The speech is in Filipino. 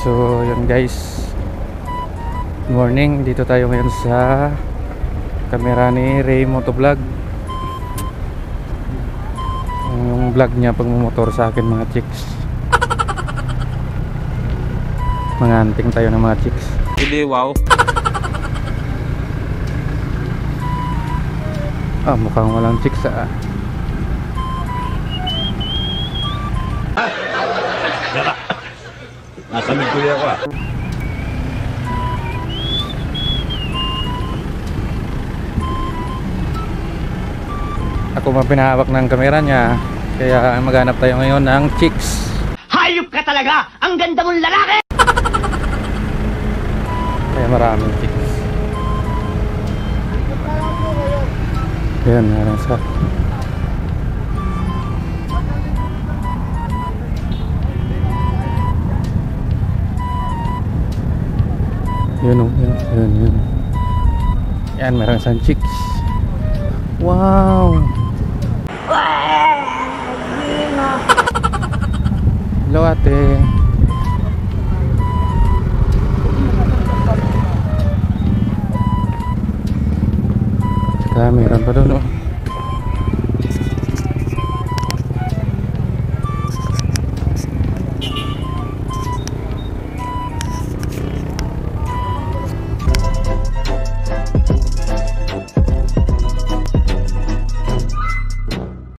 So, yun guys. Morning. Dito tayo ngayon sa kamera ni Ray Motovlog. Yung vlog niya pag motor sa akin mga chicks. Mga anting tayo ng mga chicks. Hindi, wow. Ah, mukhang walang chicks ah. Nasa Miguel ako ah. Ako man pinahawak ng kamera niya. Kaya maghanap tayo ngayon ng chicks. Hayop ka talaga! Ang ganda mong lalaki! Kaya maraming chicks. Ayan, meron sa... Yun o, yun, yun, yun. Yan, meron isang chicks. Wow! Hello ate. Saka meron pa doon oh.